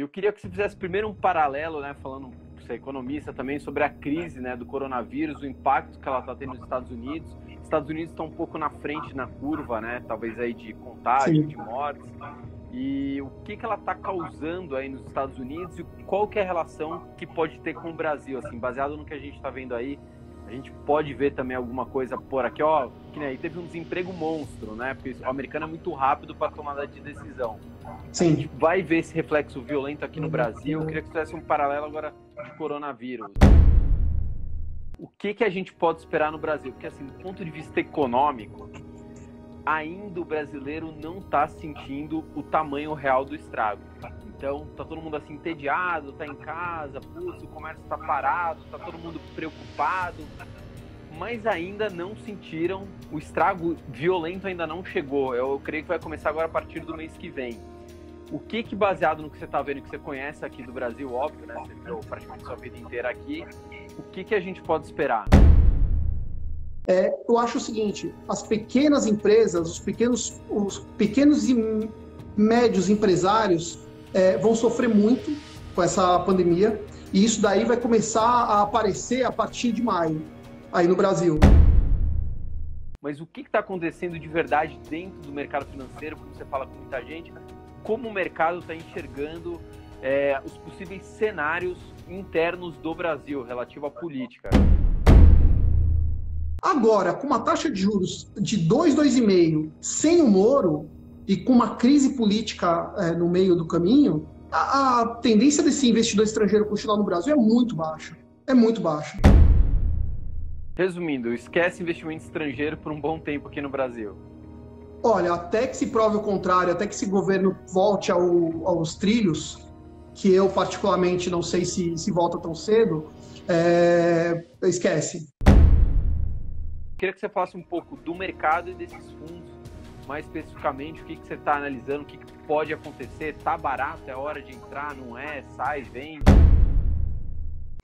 E eu queria que você fizesse primeiro um paralelo, né, falando, você é economista também, sobre a crise né, do coronavírus, o impacto que ela está tendo nos Estados Unidos. Os Estados Unidos estão um pouco na frente na curva, né, talvez aí de contágio, Sim. de mortes. E o que, que ela está causando aí nos Estados Unidos e qual que é a relação que pode ter com o Brasil, assim, baseado no que a gente está vendo aí, a gente pode ver também alguma coisa por aqui, ó, que nem aí teve um desemprego monstro, né? Porque o americano é muito rápido para tomada de decisão. Sim. A gente vai ver esse reflexo violento aqui no Brasil. Eu queria que fizesse um paralelo agora de coronavírus. O que, que a gente pode esperar no Brasil? Porque, assim, do ponto de vista econômico, ainda o brasileiro não está sentindo o tamanho real do estrago. Então, tá todo mundo assim entediado, tá em casa, putz, o comércio tá parado, tá todo mundo preocupado, mas ainda não sentiram, o estrago violento ainda não chegou. Eu, eu creio que vai começar agora a partir do mês que vem. O que que baseado no que você está vendo, que você conhece aqui do Brasil, óbvio, né? Você viveu praticamente sua vida inteira aqui. O que que a gente pode esperar? É, eu acho o seguinte: as pequenas empresas, os pequenos, os pequenos e médios empresários é, vão sofrer muito com essa pandemia e isso daí vai começar a aparecer a partir de maio aí no Brasil. Mas o que está acontecendo de verdade dentro do mercado financeiro? Como você fala com muita gente, como o mercado está enxergando é, os possíveis cenários internos do Brasil relativo à política? Agora, com uma taxa de juros de 2, 2,5, sem o Moro, e com uma crise política é, no meio do caminho, a, a, tendência desse investidor estrangeiro continuar no Brasil é muito baixa. É muito baixa. Resumindo, esquece investimento estrangeiro por um bom tempo aqui no Brasil. Olha, até que se prove o contrário, até que esse governo volte ao, aos trilhos, que eu particularmente não sei se, se volta tão cedo, é... esquece. Queria que você falasse um pouco do mercado e desses fundos mais especificamente o que, que você está analisando, o que, que pode acontecer, tá barato, é hora de entrar, não é, sai, vende.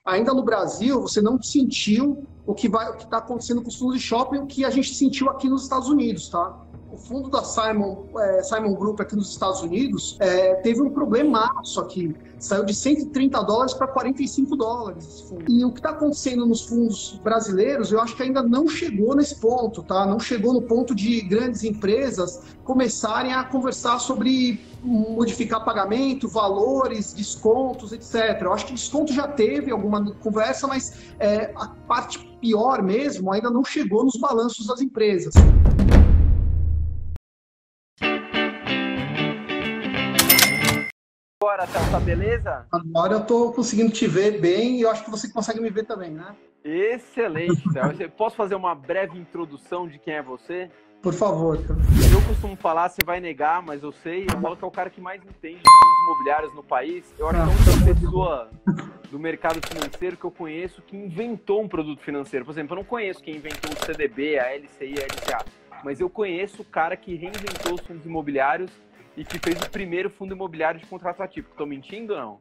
Ainda no Brasil, você não sentiu o que está acontecendo com os fundos de shopping, o que a gente sentiu aqui nos Estados Unidos, tá? O fundo da Simon, é, Simon Group aqui nos Estados Unidos é, teve um problemaço aqui. Saiu de 130 dólares para 45 dólares. E o que está acontecendo nos fundos brasileiros, eu acho que ainda não chegou nesse ponto, tá? Não chegou no ponto de grandes empresas começarem a conversar sobre modificar pagamento, valores, descontos, etc. Eu acho que desconto já teve alguma conversa, mas é, a parte pior mesmo ainda não chegou nos balanços das empresas. Agora, Théo, tá beleza? Agora eu tô conseguindo te ver bem e eu acho que você consegue me ver também, né? Excelente, Théo. Posso fazer uma breve introdução de quem é você? Por favor. Eu costumo falar, você vai negar, mas eu sei, eu falo que é o cara que mais entende de fundos imobiliários no país. Eu acho que é a única pessoa do mercado financeiro que eu conheço que inventou um produto financeiro. Por exemplo, eu não conheço quem inventou o CDB, a LCI, a LCA, mas eu conheço o cara que reinventou os fundos imobiliários e que fez o primeiro fundo imobiliário de contrato ativo. Estou mentindo ou não?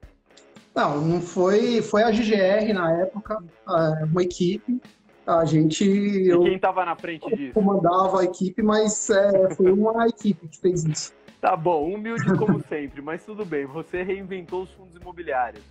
Não, não foi, foi a GGR na época, é, uma equipe. A gente. E eu, quem estava na frente disso? comandava a equipe, mas é, foi uma equipe que fez isso. Tá bom, humilde como sempre, mas tudo bem. Você reinventou os fundos imobiliários.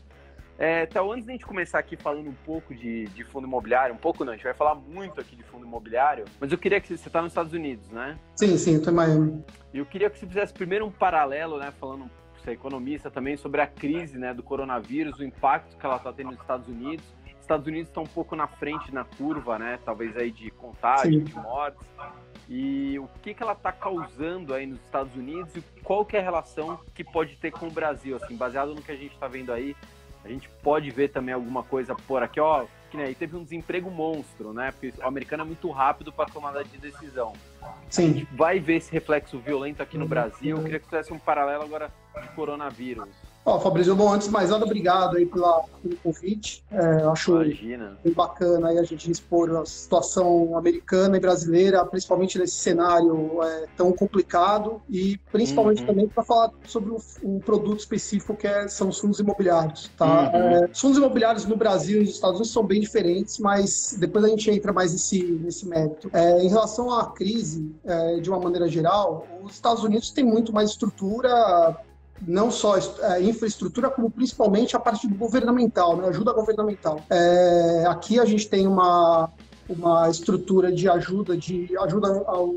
É, então, antes de a gente começar aqui falando um pouco de, de fundo imobiliário, um pouco não, a gente vai falar muito aqui de fundo imobiliário, mas eu queria que você está nos Estados Unidos, né? Sim, sim, estou em Miami. Eu queria que você fizesse primeiro um paralelo, né, falando, você é economista também, sobre a crise né, do coronavírus, o impacto que ela está tendo nos Estados Unidos. Estados Unidos está um pouco na frente na curva, né, talvez aí de contágio, sim. de mortes. E o que, que ela está causando aí nos Estados Unidos e qual que é a relação que pode ter com o Brasil, assim, baseado no que a gente está vendo aí, a gente pode ver também alguma coisa por aqui, ó, que né, aí teve um desemprego monstro, né? Porque o americano é muito rápido para tomada de decisão. Sim. A gente vai ver esse reflexo violento aqui no Brasil. Eu queria que fizesse um paralelo agora de coronavírus. Ó, Fabrício, bom, antes de mais nada, obrigado aí pela, pelo convite. É, acho Imagina. bem bacana aí a gente expor a situação americana e brasileira, principalmente nesse cenário é, tão complicado e principalmente uhum. também para falar sobre um, um, produto específico que é, são os fundos imobiliários. Tá? Uhum. É, os fundos imobiliários no Brasil e nos Estados Unidos são bem diferentes, mas depois a gente entra mais nesse, nesse mérito. É, em relação à crise, é, de uma maneira geral, os Estados Unidos têm muito mais estrutura não só é, infraestrutura, como principalmente a parte governamental, né, ajuda governamental. É, aqui a gente tem uma, uma estrutura de ajuda, de ajuda ao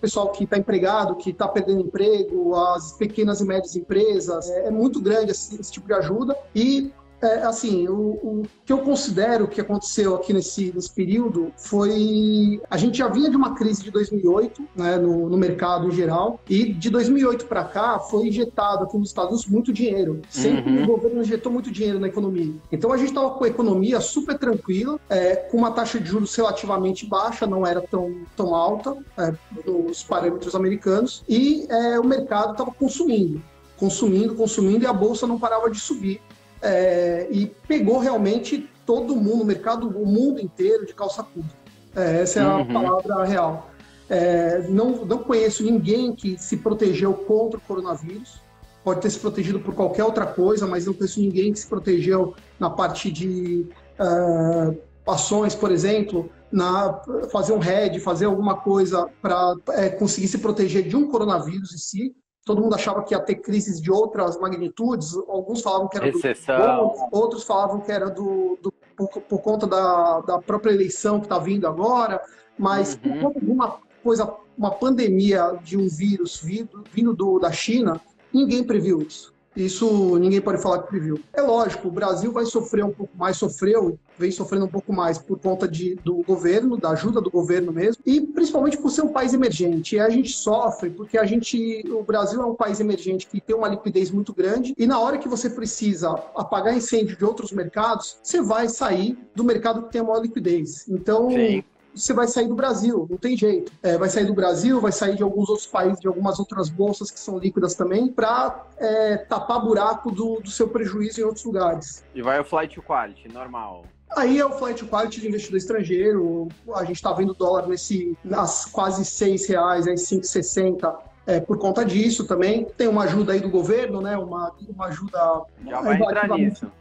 pessoal que está empregado, que está perdendo emprego, as pequenas e médias empresas. É, é muito grande esse, esse, tipo de ajuda. E é, assim, o, o, que eu considero que aconteceu aqui nesse, nesse período foi. A gente já vinha de uma crise de 2008, né, no, no mercado em geral, e de 2008 para cá foi injetado aqui nos Estados Unidos muito dinheiro. Sempre uhum. o governo injetou muito dinheiro na economia. Então a gente estava com a economia super tranquila, é, com uma taxa de juros relativamente baixa, não era tão, tão alta é, nos parâmetros americanos, e é, o mercado estava consumindo consumindo, consumindo, e a bolsa não parava de subir é, e pegou realmente todo mundo, o mercado, o mundo inteiro de calça curta. É, essa é a uhum. palavra real. É, não, não conheço ninguém que se protegeu contra o coronavírus. Pode ter se protegido por qualquer outra coisa, mas não conheço ninguém que se protegeu na parte de uh, ações, por exemplo, na fazer um head, fazer alguma coisa para é, conseguir se proteger de um coronavírus em si todo mundo achava que ia ter crises de outras magnitudes, alguns falavam que era Recessão. do outros falavam que era do, do por, por, conta da, da própria eleição que está vindo agora, mas uhum. por conta de uma coisa, uma pandemia de um vírus vindo, vindo do, da China, ninguém previu isso. Isso ninguém pode falar que previu. É lógico, o Brasil vai sofrer um pouco mais, sofreu, vem sofrendo um pouco mais por conta de, do governo, da ajuda do governo mesmo, e principalmente por ser um país emergente. E a gente sofre porque a gente, o Brasil é um país emergente que tem uma liquidez muito grande, e na hora que você precisa apagar incêndio de outros mercados, você vai sair do mercado que tem a maior liquidez. Então, Sim você vai sair do Brasil, não tem jeito. É, vai sair do Brasil, vai sair de alguns outros países, de algumas outras bolsas que são líquidas também, para é, tapar buraco do, do seu prejuízo em outros lugares. E vai o flight to quality, normal. Aí é o flight quality de investidor estrangeiro. A gente está vendo o dólar nesse, nas quase seis reais, aí 5,60 é, por conta disso também. Tem uma ajuda aí do governo, né? Uma, uma ajuda. Já vai entrar nisso.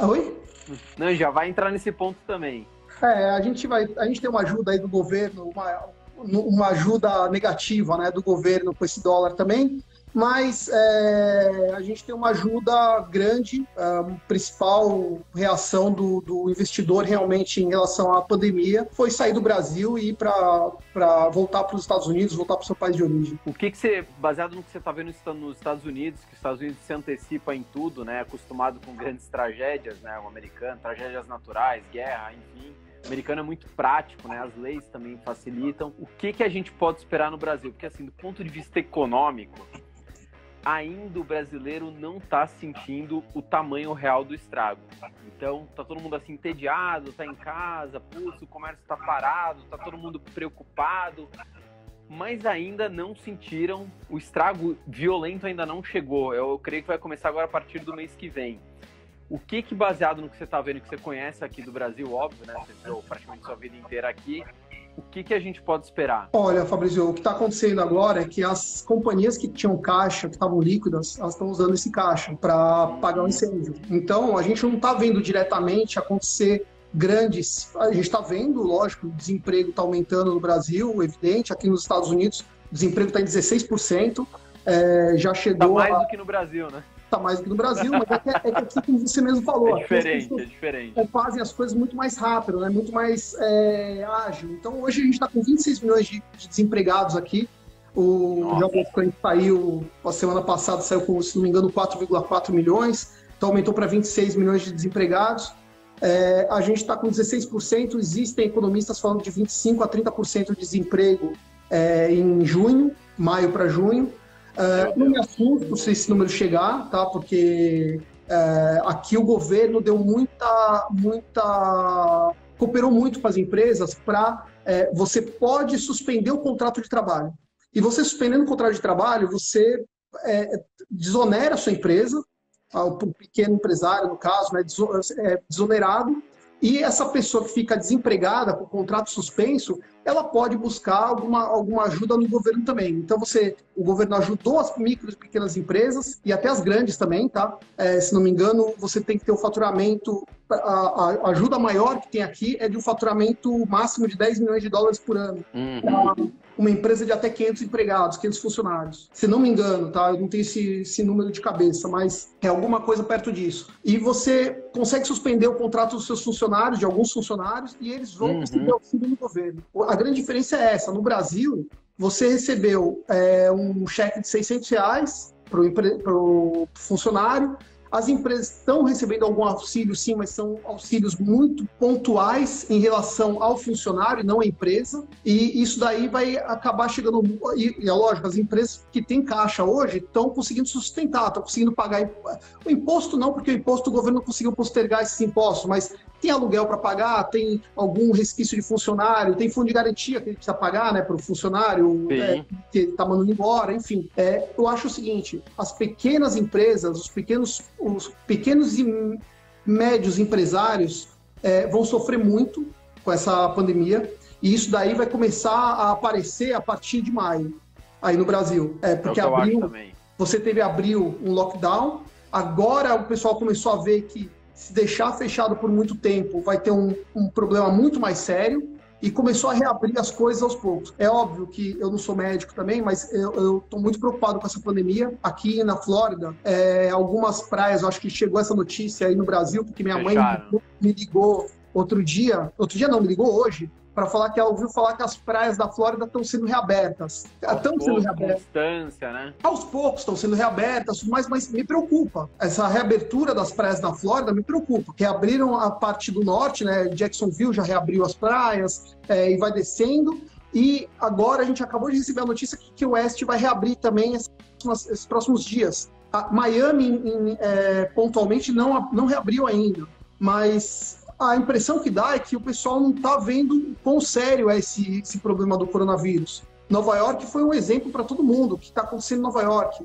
Oi? Não, já vai entrar nesse ponto também. É, a gente vai, a gente tem uma ajuda aí do governo, uma, uma ajuda negativa, né, do governo com esse dólar também, mas é, a gente tem uma ajuda grande, a principal reação do, do, investidor realmente em relação à pandemia foi sair do Brasil e ir para voltar para os Estados Unidos, voltar para o seu país de origem. O que, que você, baseado no que você está vendo nos Estados Unidos, que os Estados Unidos se antecipa em tudo, né, acostumado com grandes tragédias, né, o americano, tragédias naturais, guerra, enfim, americano é muito prático, né? As leis também facilitam. O que, que a gente pode esperar no Brasil? Porque, assim, do ponto de vista econômico, ainda o brasileiro não está sentindo o tamanho real do estrago. Então, tá todo mundo assim entediado, tá em casa, putz, o comércio está parado, tá todo mundo preocupado, mas ainda não sentiram o estrago violento ainda não chegou. Eu, eu creio que vai começar agora a partir do mês que vem. O que que baseado no que você está vendo, que você conhece aqui do Brasil, óbvio, né? Você viveu praticamente sua vida inteira aqui. O que que a gente pode esperar? Olha, Fabrício, o que está acontecendo agora é que as companhias que tinham caixa, que estavam líquidas, elas estão usando esse caixa para pagar o incêndio. Então, a gente não está vendo diretamente acontecer grandes. A gente está vendo, lógico, o desemprego está aumentando no Brasil, evidente. Aqui nos Estados Unidos, o desemprego está em 16%. É, já chegou. Tá mais a... do que no Brasil, né? Está mais do que no Brasil, mas é que, é que aqui, como você mesmo falou, é diferente, é diferente. fazem as coisas muito mais rápido, né? muito mais é, ágil. Então, hoje a gente está com 26 milhões de, de desempregados aqui. O Jovem saiu, a semana passada saiu com, se não me engano, 4,4 milhões, então aumentou para 26 milhões de desempregados. É, a gente está com 16%, existem economistas falando de 25% a 30% de desemprego é, em junho, maio para junho. Uh, não me assusto se esse número chegar, tá? Porque uh, aqui o governo deu muita, muita, cooperou muito com as empresas para uh, você pode suspender o contrato de trabalho. E você suspendendo o contrato de trabalho, você é, desonera a sua empresa, o pequeno empresário, no caso, né, é desonerado, e essa pessoa que fica desempregada com o contrato suspenso, ela pode buscar alguma, alguma ajuda no governo também. Então, você, o governo ajudou as micro e pequenas empresas e até as grandes também, tá? É, se não me engano, você tem que ter o faturamento, a, a, ajuda maior que tem aqui é de um faturamento máximo de 10 milhões de dólares por ano. Uhum. Uma empresa de até 500 empregados, 500 funcionários. Se não me engano, tá? Eu não tenho esse, esse número de cabeça, mas é alguma coisa perto disso. E você consegue suspender o contrato dos seus funcionários, de alguns funcionários, e eles vão uhum. receber auxílio no governo. A grande diferença é essa. No Brasil, você recebeu é, um cheque de 600 reais para o funcionário, as empresas estão recebendo algum auxílio, sim, mas são auxílios muito pontuais em relação ao funcionário, não à empresa. E isso daí vai acabar chegando. E, é lógico, as empresas que têm caixa hoje estão conseguindo sustentar, estão conseguindo pagar. O imposto não, porque o imposto o governo não conseguiu postergar esses impostos, mas tem aluguel para pagar, tem algum resquício de funcionário, tem fundo de garantia que ele precisa pagar né, para o funcionário é, que está mandando embora, enfim. É, eu acho o seguinte: as pequenas empresas, os pequenos, os pequenos e médios empresários é, vão sofrer muito com essa pandemia, e isso daí vai começar a aparecer a partir de maio, aí no Brasil. É, porque é abril, você teve abril um lockdown, agora o pessoal começou a ver que se deixar fechado por muito tempo, vai ter um, um problema muito mais sério e começou a reabrir as coisas aos poucos. É óbvio que eu não sou médico também, mas eu estou muito preocupado com essa pandemia. Aqui na Flórida, é, algumas praias, eu acho que chegou essa notícia aí no Brasil, porque minha Fecharam. mãe me ligou outro dia, outro dia não, me ligou hoje, para falar que ela ouviu falar que as praias da Flórida estão sendo reabertas. Estão sendo reabertas. Distância, né? Aos poucos estão sendo reabertas, mas, mas me preocupa. Essa reabertura das praias da Flórida me preocupa. Reabriram a parte do norte, né? Jacksonville já reabriu as praias é, e vai descendo. E agora a gente acabou de receber a notícia que, que o Oeste vai reabrir também esses, esses próximos dias. A Miami, em, é, pontualmente, não, não reabriu ainda, mas a impressão que dá é que o pessoal não está vendo quão sério é esse, esse problema do coronavírus. Nova York foi um exemplo para todo mundo, o que está acontecendo em Nova York.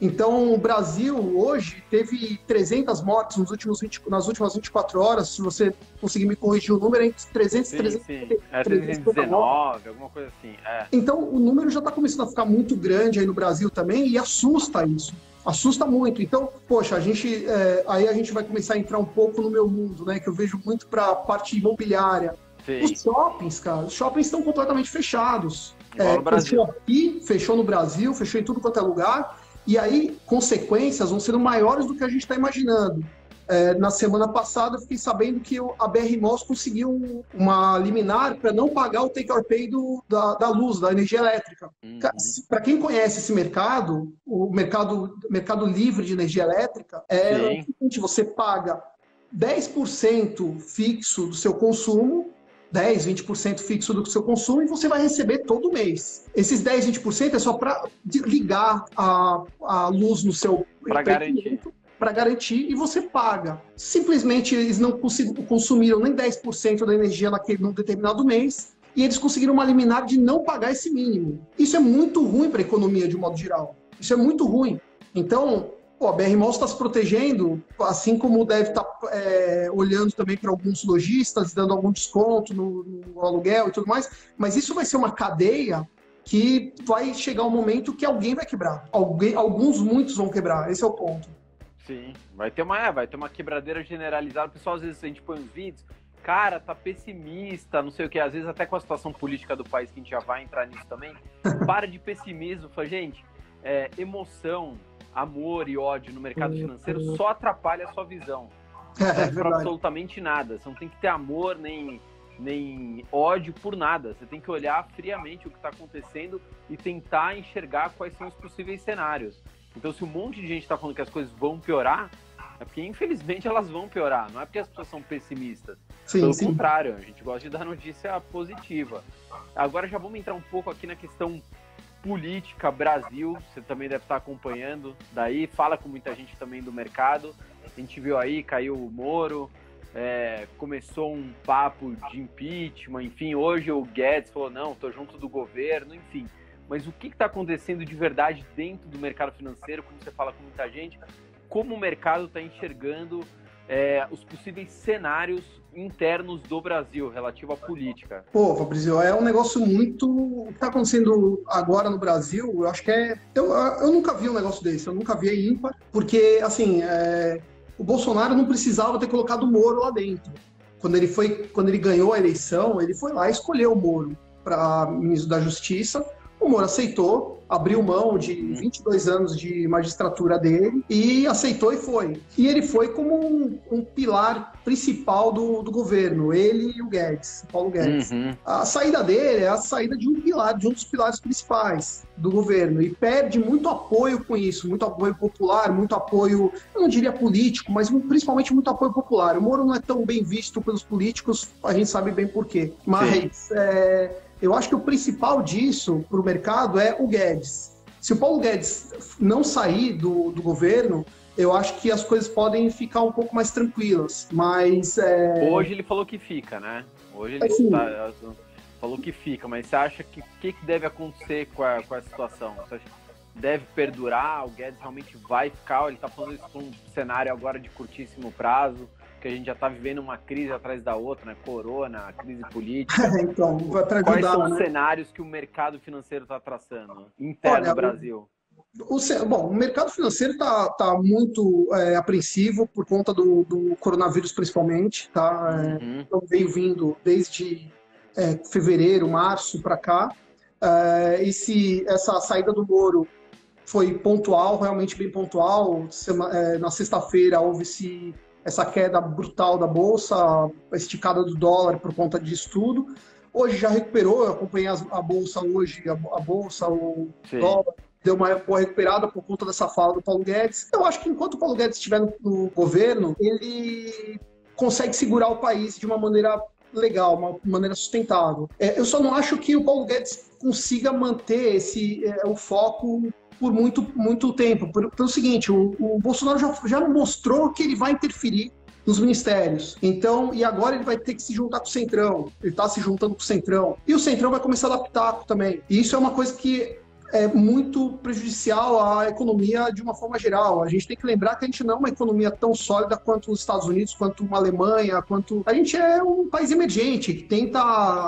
Então, o Brasil hoje teve 300 mortes nos últimos 20, nas últimas 24 horas. Se você conseguir me corrigir o número, é entre 300 e 300. Sim. É 319, alguma coisa assim. É. Então, o número já está começando a ficar muito grande aí no Brasil também e assusta isso assusta muito. Então, poxa, a gente é, aí a gente vai começar a entrar um pouco no meu mundo, né? Que eu vejo muito para a parte imobiliária. Sim. Os shoppings, cara, os shoppings estão completamente fechados. É, fechou aqui, fechou no Brasil, fechou em tudo quanto é lugar. E aí, consequências vão sendo maiores do que a gente está imaginando. É, na semana passada, eu fiquei sabendo que a BR Malls conseguiu uma liminar para não pagar o take or pay do, da, da luz, da energia elétrica. Uhum. Para quem conhece esse mercado, o mercado, mercado livre de energia elétrica, é seguinte: você paga 10% fixo do seu consumo 10, 20% fixo do seu consumo e você vai receber todo mês. Esses 10, 20% é só para ligar a, a luz no seu para garantir para garantir e você paga. Simplesmente eles não consumiram nem 10% da energia naquele num determinado mês e eles conseguiram uma liminar de não pagar esse mínimo. Isso é muito ruim para a economia de um modo geral. Isso é muito ruim. Então, pô, a BR está se protegendo, assim como deve estar tá, é, olhando também para alguns lojistas, dando algum desconto no, no aluguel e tudo mais, mas isso vai ser uma cadeia que vai chegar um momento que alguém vai quebrar. Alguém, alguns, muitos vão quebrar. Esse é o ponto. Sim, vai ter uma, é, vai ter uma quebradeira generalizada. O pessoal às vezes a gente põe uns vídeos, cara, tá pessimista, não sei o que, às vezes até com a situação política do país que a gente já vai entrar nisso também. Para de pessimismo, fala, gente, é, emoção, amor e ódio no mercado financeiro só atrapalha a sua visão. Não é, serve para absolutamente nada. Você não tem que ter amor nem nem ódio por nada. Você tem que olhar friamente o que está acontecendo e tentar enxergar quais são os possíveis cenários. Então, se um monte de gente está falando que as coisas vão piorar, é porque infelizmente elas vão piorar. Não é porque as pessoas são pessimistas. Sim, Pelo sim. contrário, a gente gosta de dar notícia positiva. Agora já vamos entrar um pouco aqui na questão política Brasil. Você também deve estar acompanhando daí. Fala com muita gente também do mercado. A gente viu aí, caiu o Moro. É, começou um papo de impeachment, enfim, hoje o Guedes falou, não, tô junto do governo, enfim mas o que está acontecendo de verdade dentro do mercado financeiro, como você fala com muita gente, como o mercado está enxergando é, os possíveis cenários internos do Brasil relativo à política. Pô, Fabrício, é um negócio muito. O que está acontecendo agora no Brasil, eu acho que é. Eu, eu nunca vi um negócio desse, eu nunca vi a ímpar, porque, assim, é... o Bolsonaro não precisava ter colocado o Moro lá dentro. Quando ele, foi, quando ele ganhou a eleição, ele foi lá e escolheu o Moro. para ministro da Justiça. O Moro aceitou, abriu mão de 22 uhum. anos de magistratura dele e aceitou e foi. E ele foi como um, um pilar principal do, do, governo, ele e o Guedes, Paulo Guedes. Uhum. A saída dele é a saída de um pilar, de um dos pilares principais do governo e perde muito apoio com isso, muito apoio popular, muito apoio, eu não diria político, mas principalmente muito apoio popular. O Moro não é tão bem visto pelos políticos, a gente sabe bem por quê. Mas é, eu acho que o principal disso para o mercado é o Guedes. Se o Paulo Guedes não sair do, do governo, eu acho que as coisas podem ficar um pouco mais tranquilas. Mas. É... Hoje ele falou que fica, né? Hoje ele assim, tá, falou que fica, mas você acha que o que, que, deve acontecer com a, com a situação? Você acha que deve perdurar? O Guedes realmente vai ficar? Ele está falando isso com um cenário agora de curtíssimo prazo? Que a gente já está vivendo uma crise atrás da outra, né? Corona, crise política. então, para Quais são os né? cenários que o mercado financeiro está traçando interno Olha, Brasil? O, o, bom, o mercado financeiro está tá muito é, apreensivo por conta do, do, coronavírus, principalmente. Tá? É, uhum. Então, veio vindo desde é, fevereiro, março para cá. É, esse, essa saída do Moro foi pontual, realmente bem pontual. É, na sexta-feira houve-se essa queda brutal da bolsa, a esticada do dólar por conta disso tudo. Hoje já recuperou, eu acompanhei a bolsa hoje, a, bolsa, o Sim. dólar, deu uma boa recuperada por conta dessa fala do Paulo Guedes. Eu acho que enquanto o Paulo Guedes estiver no, no governo, ele consegue segurar o país de uma maneira legal, uma maneira sustentável. É, eu só não acho que o Paulo Guedes consiga manter esse é, o foco por muito, muito tempo. Pelo, pelo seguinte, o, o Bolsonaro já, já mostrou que ele vai interferir nos ministérios. Então, e agora ele vai ter que se juntar com o Centrão. Ele está se juntando com o Centrão. E o Centrão vai começar a pitaco também. E isso é uma coisa que é muito prejudicial à economia de uma forma geral. A gente tem que lembrar que a gente não é uma economia tão sólida quanto os Estados Unidos, quanto uma Alemanha, quanto. A gente é um país emergente que tenta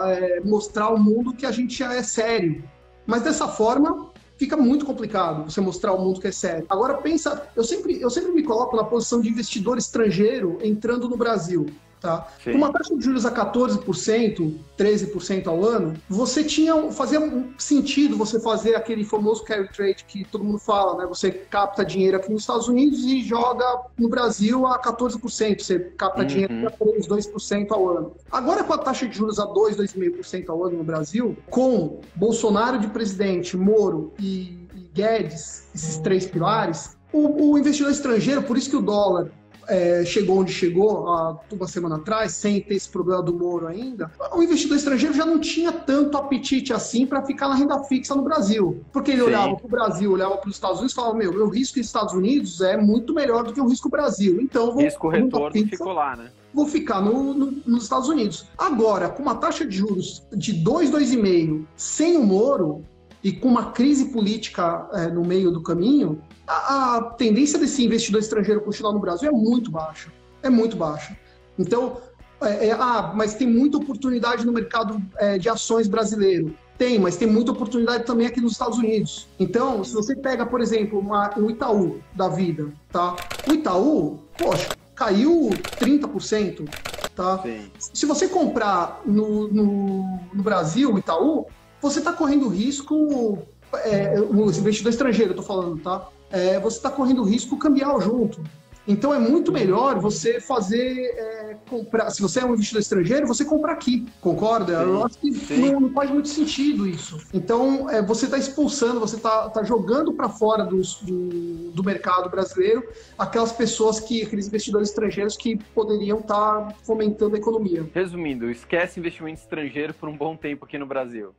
é, mostrar ao mundo que a gente é sério. Mas dessa forma, fica muito complicado você mostrar ao mundo que é sério. Agora pensa, eu sempre, eu sempre me coloco na posição de investidor estrangeiro entrando no Brasil. Tá? Com uma taxa de juros a 14%, 13% ao ano, você tinha fazia sentido você fazer aquele famoso carry trade que todo mundo fala, né? Você capta dinheiro aqui nos Estados Unidos e joga no Brasil a 14%, você capta uhum. dinheiro a 3, 2% ao ano. Agora com a taxa de juros a 2, 2,5% ao ano no Brasil, com Bolsonaro de presidente, Moro e, e Guedes, esses três pilares, o, o investidor estrangeiro, por isso que o dólar é, chegou onde chegou há uma semana atrás, sem ter esse problema do Moro ainda, o investidor estrangeiro já não tinha tanto apetite assim para ficar na renda fixa no Brasil. Porque ele Sim. olhava para o Brasil, olhava para os Estados Unidos e falava: Meu, meu risco nos Estados Unidos é muito melhor do que o risco Brasil. Então, vou. Risco retorno fixa, ficou lá, né? Vou ficar no, no, nos Estados Unidos. Agora, com uma taxa de juros de 2, 2,5 sem o Moro, e com uma crise política é, no meio do caminho, a, a, tendência desse investidor estrangeiro continuar no Brasil é muito baixa. É muito baixa. Então, é, é, ah, mas tem muita oportunidade no mercado é, de ações brasileiro. Tem, mas tem muita oportunidade também aqui nos Estados Unidos. Então, se você pega, por exemplo, uma, o Itaú da vida, tá? O Itaú, poxa, caiu 30%, tá? Sim. Se você comprar no, no, no Brasil, o Itaú, você está correndo risco, é, os investidores estrangeiros, eu estou falando, tá? É, você está correndo risco cambial junto. Então é muito melhor você fazer é, comprar. Se você é um investidor estrangeiro, você compra aqui, concorda? Sim, Eu acho que não, não, faz muito sentido isso. Então é, você está expulsando, você está tá jogando para fora do, do, do, mercado brasileiro aquelas pessoas que, aqueles investidores estrangeiros que poderiam estar tá fomentando a economia. Resumindo, esquece investimento estrangeiro por um bom tempo aqui no Brasil.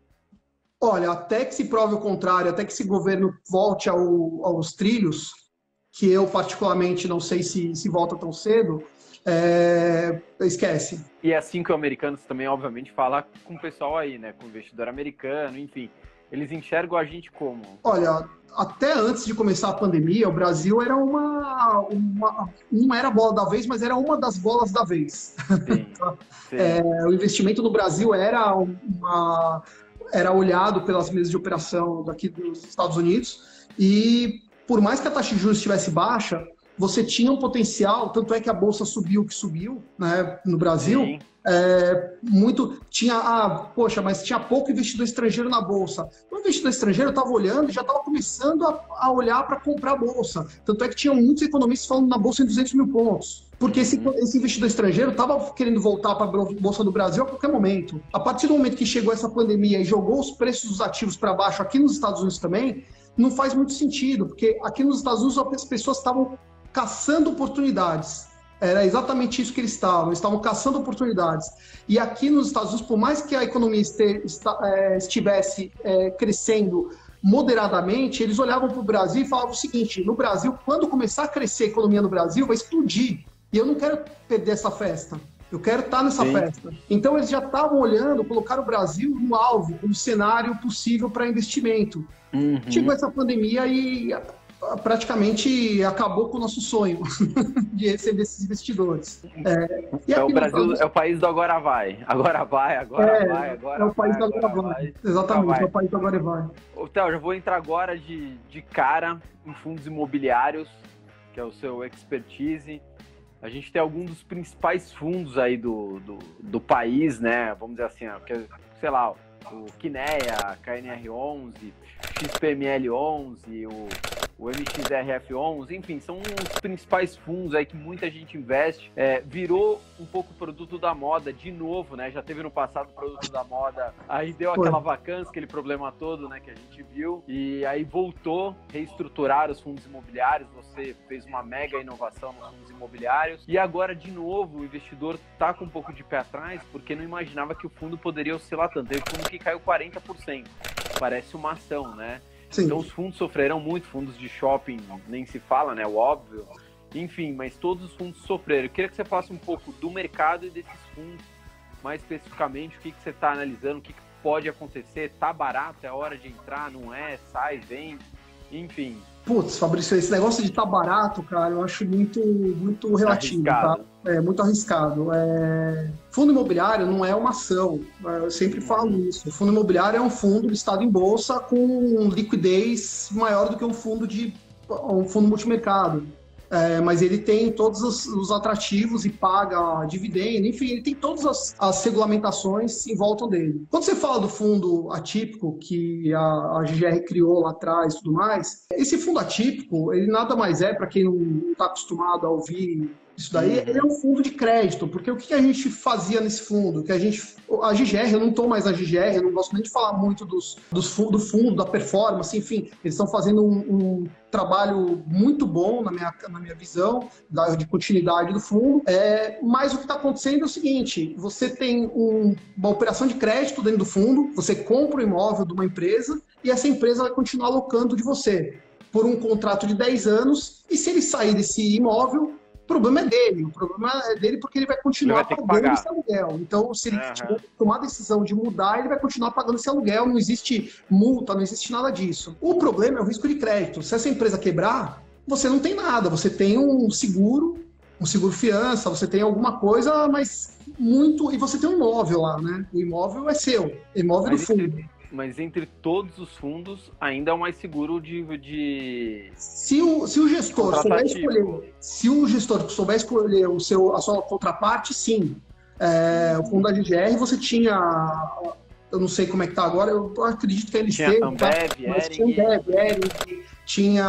Olha, até que se prove o contrário, até que esse governo volte ao, aos trilhos, que eu particularmente não sei se, se volta tão cedo, é, esquece. E é assim que o americano também, obviamente, fala com o pessoal aí, né? Com o investidor americano, enfim. Eles enxergam a gente como? Olha, até antes de começar a pandemia, o Brasil era uma, uma não era a bola da vez, mas era uma das bolas da vez. Sim, sim. É, o investimento no Brasil era uma era olhado pelas mesas de operação daqui dos Estados Unidos e por mais que a taxa de juros estivesse baixa, você tinha um potencial, tanto é que a bolsa subiu o que subiu né, no Brasil. É, muito tinha, ah, poxa, mas tinha pouco investidor estrangeiro na bolsa. O investidor estrangeiro estava olhando e já estava começando a, a olhar para comprar a bolsa. Tanto é que tinham muitos economistas falando na bolsa em 200 mil pontos. Porque esse, esse investidor estrangeiro estava querendo voltar para a Bolsa do Brasil a qualquer momento. A partir do momento que chegou essa pandemia e jogou os preços dos ativos para baixo aqui nos Estados Unidos também, não faz muito sentido, porque aqui nos Estados Unidos as pessoas estavam caçando oportunidades. Era exatamente isso que eles estavam, eles estavam caçando oportunidades. E aqui nos Estados Unidos, por mais que a economia é, estivesse é, crescendo moderadamente, eles olhavam para o Brasil e falavam o seguinte: no Brasil, quando começar a crescer a economia no Brasil, vai explodir. E eu não quero perder essa festa. Eu quero estar nessa Sim. festa. Então eles já estavam olhando, colocaram o Brasil no alvo, como cenário possível para investimento. Uhum. Chegou essa pandemia e praticamente acabou com o nosso sonho de receber esses investidores. É, é o Brasil é o país do agora vai, agora vai, agora é, vai, agora É o país vai, do agora, agora vai. vai. Exatamente, vai. é o país do agora vai. Theo, já vou entrar agora de, de cara em fundos imobiliários, que é o seu expertise. A gente tem alguns dos principais fundos aí do, do, do país, né? Vamos dizer assim, que, sei lá, o Kinea, KNR11, XPML11, o o MXRF11, enfim, são os principais fundos aí que muita gente investe. É, virou um pouco produto da moda de novo, né? Já teve no passado produto da moda, aí deu aquela vacância, aquele problema todo, né, que a gente viu, e aí voltou, reestruturar os fundos imobiliários, você fez uma mega inovação nos fundos imobiliários, e agora, de novo, o investidor tá com um pouco de pé atrás, porque não imaginava que o fundo poderia oscilar tanto. Teve fundo que caiu 40%. Parece uma ação, né? Sim. Então os fundos sofreram muito, fundos de shopping nem se fala, né? O óbvio. Enfim, mas todos os fundos sofreram. Eu queria que você falasse um pouco do mercado e desses fundos, mais especificamente, o que, que você está analisando, o que, que pode acontecer, tá barato, é hora de entrar, não é, sai, vem, enfim. Putz, Fabrício, esse negócio de estar tá barato, cara, eu acho muito, muito relativo, tá? arriscado. tá? É muito arriscado. É... Fundo imobiliário não é uma ação, eu sempre falo isso. O fundo imobiliário é um fundo listado em bolsa com liquidez maior do que um fundo de um fundo multimercado é, mas ele tem todos os, os, atrativos e paga dividendo, enfim, ele tem todas as, as, regulamentações em volta dele. Quando você fala do fundo atípico que a, a GGR criou lá atrás e tudo mais, esse fundo atípico, ele nada mais é, para quem não está acostumado a ouvir isso daí uhum. é um fundo de crédito, porque o que a gente fazia nesse fundo? Que a gente, a GGR, eu não estou mais na GGR, eu não gosto nem de falar muito dos, dos do fundo, da performance, enfim, eles estão fazendo um, um, trabalho muito bom na minha, na minha visão da, de continuidade do fundo. É, mas o que está acontecendo é o seguinte: você tem um, uma operação de crédito dentro do fundo, você compra o um imóvel de uma empresa e essa empresa vai continuar alocando de você por um contrato de 10 anos, e se ele sair desse imóvel, o problema é dele, o problema é dele porque ele vai continuar ele vai pagando esse aluguel. Então, se ele uhum. tomar a decisão de mudar, ele vai continuar pagando esse aluguel, não existe multa, não existe nada disso. O problema é o risco de crédito. Se essa empresa quebrar, você não tem nada, você tem um seguro, um seguro fiança, você tem alguma coisa, mas muito. E você tem um imóvel lá, né? O imóvel é seu, imóvel do fundo mas entre todos os fundos, ainda é o mais seguro de. de... Se, o, se o gestor souber escolher, se o gestor souber escolher o seu, a sua contraparte, sim. É, o fundo da GGR você tinha. Eu não sei como é que tá agora, eu acredito que ele tinha esteve, Ambev, tá? mas tinha Ambev, Ering, tinha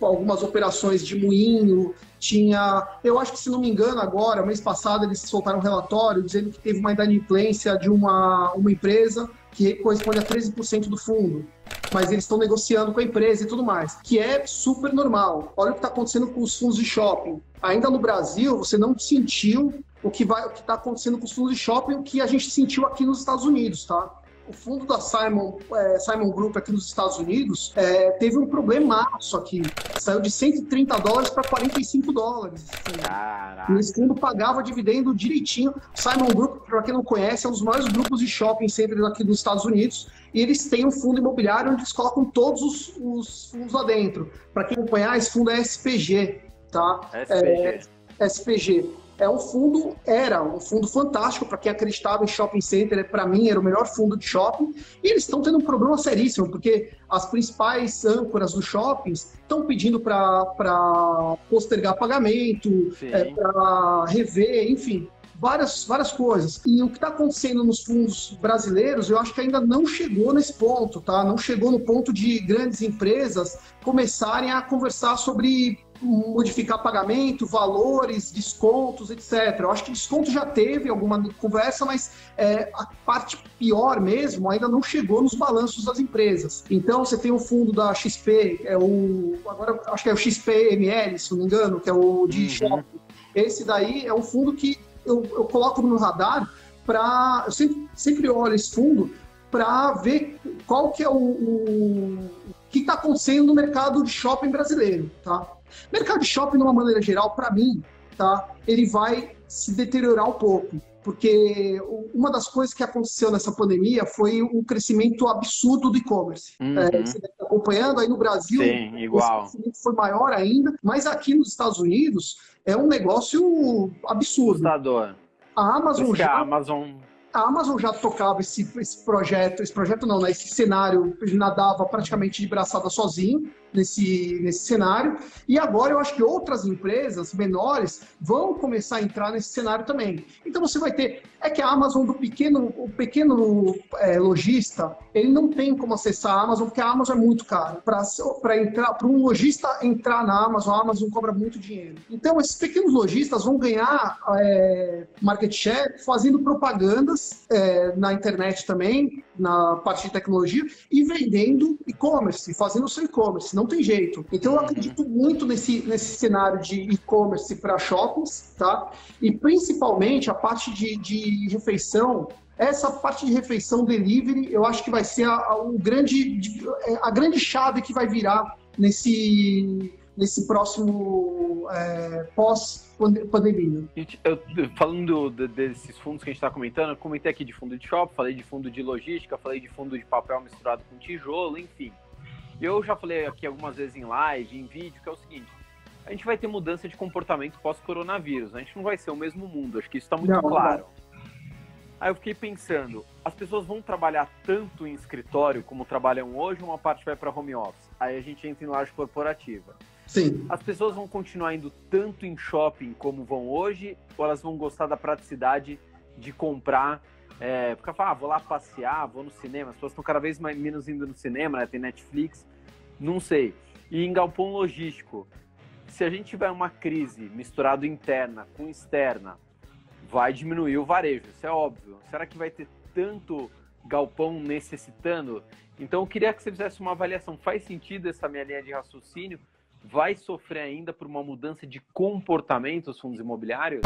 algumas operações de moinho, tinha, eu acho que se não me engano agora, mês passado eles soltaram um relatório dizendo que teve uma inadimplência de uma, uma empresa que corresponde a 13% do fundo, mas eles estão negociando com a empresa e tudo mais, que é super normal. Olha o que está acontecendo com os fundos de shopping. Ainda no Brasil, você não sentiu o que está acontecendo com os fundos de shopping, o que a gente sentiu aqui nos Estados Unidos, tá? O fundo da Simon, é, Simon Group aqui nos Estados Unidos é, teve um problemaço aqui. Saiu de 130 dólares para 45 dólares. E esse fundo pagava dividendo direitinho. Simon Group, para quem não conhece, é um dos maiores grupos de shopping centers aqui dos Estados Unidos. E eles têm um fundo imobiliário onde eles colocam todos os, os fundos lá dentro. Para quem acompanhar, esse fundo é SPG. Tá? SPG. É, SPG é um fundo, era um fundo fantástico para quem acreditava em shopping center, para mim era o melhor fundo de shopping, e eles estão tendo um problema seríssimo, porque as principais âncoras dos shoppings estão pedindo para postergar pagamento, é, para rever, enfim, várias, várias coisas. E o que está acontecendo nos fundos brasileiros, eu acho que ainda não chegou nesse ponto, tá? Não chegou no ponto de grandes empresas começarem a conversar sobre modificar pagamento, valores, descontos, etc. Eu acho que desconto já teve alguma conversa, mas é, a parte pior mesmo ainda não chegou nos balanços das empresas. Então você tem o fundo da XP, é o agora acho que é o XPML, se não me engano, que é o de uhum. shopping. Esse daí é um fundo que eu, eu coloco no radar para eu sempre, sempre olho esse fundo para ver qual que é o, o, o que está acontecendo no mercado de shopping brasileiro, tá? Mercado de shopping, de uma maneira geral, para mim, tá? Ele vai se deteriorar um pouco, porque uma das coisas que aconteceu nessa pandemia foi um crescimento absurdo do e-commerce. Uhum. É, você está acompanhando aí no Brasil, Sim, igual. crescimento foi maior ainda, mas aqui nos Estados Unidos é um negócio absurdo. Assustador. A Amazon já... A Amazon a Amazon já tocava esse, esse projeto, esse projeto não, né? Esse cenário, nadava praticamente de braçada sozinho nesse, nesse cenário. E agora eu acho que outras empresas menores vão começar a entrar nesse cenário também. Então você vai ter. É que a Amazon do pequeno, o pequeno é, lojista, ele não tem como acessar a Amazon, porque a Amazon é muito caro. Para entrar, para um lojista entrar na Amazon, a Amazon cobra muito dinheiro. Então, esses pequenos lojistas vão ganhar é, market share fazendo propagandas é, na internet também, na parte de tecnologia, e vendendo e-commerce, fazendo o seu e-commerce. Não tem jeito. Então eu acredito muito nesse, nesse cenário de e-commerce para shoppings, tá? E principalmente a parte de, de refeição essa parte de refeição delivery, eu acho que vai ser a, a, o grande, a grande chave que vai virar nesse, nesse próximo é, pós-pandemia. Falando desses fundos que a gente está comentando, eu comentei aqui de fundo de shopping, falei de fundo de logística, falei de fundo de papel misturado com tijolo, enfim. Eu já falei aqui algumas vezes em live, em vídeo, que é o seguinte: a gente vai ter mudança de comportamento pós-coronavírus. A gente não vai ser o mesmo mundo, acho que isso está muito não, claro. Não. Aí eu fiquei pensando, as pessoas vão trabalhar tanto em escritório como trabalham hoje, uma parte vai para home office. Aí a gente entra em laje corporativa. Sim. As pessoas vão continuar indo tanto em shopping como vão hoje, ou elas vão gostar da praticidade de comprar é, porque fala, ah, vou lá passear, vou no cinema. As pessoas estão cada vez mais, menos indo no cinema, né? Tem Netflix, não sei. E em galpão logístico, se a gente tiver uma crise misturado interna com externa, vai diminuir o varejo, isso é óbvio. Será que vai ter tanto galpão necessitando? Então eu queria que você fizesse uma avaliação. Faz sentido essa minha linha de raciocínio? Vai sofrer ainda por uma mudança de comportamento os fundos imobiliários?